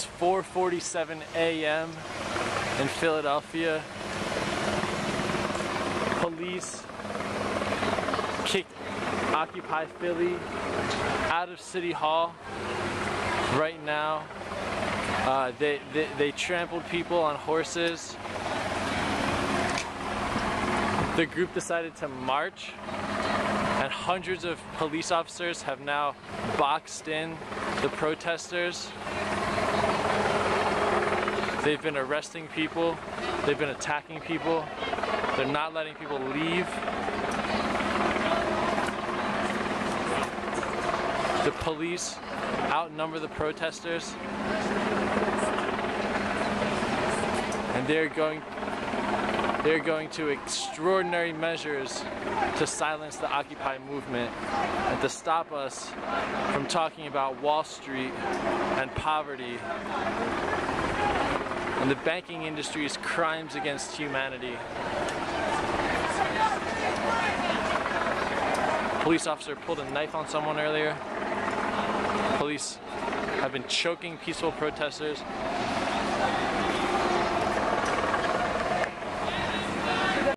is 4:47 a.m. in Philadelphia. Police kicked Occupy Philly out of City Hall right now. Uh, they, they, they trampled people on horses. The group decided to march and hundreds of police officers have now boxed in the protesters. They've been arresting people, they've been attacking people, they're not letting people leave. The police outnumber the protesters. And they're going they're going to extraordinary measures to silence the Occupy movement and to stop us from talking about Wall Street and poverty and the banking industry's crimes against humanity. Police officer pulled a knife on someone earlier. Police have been choking peaceful protesters.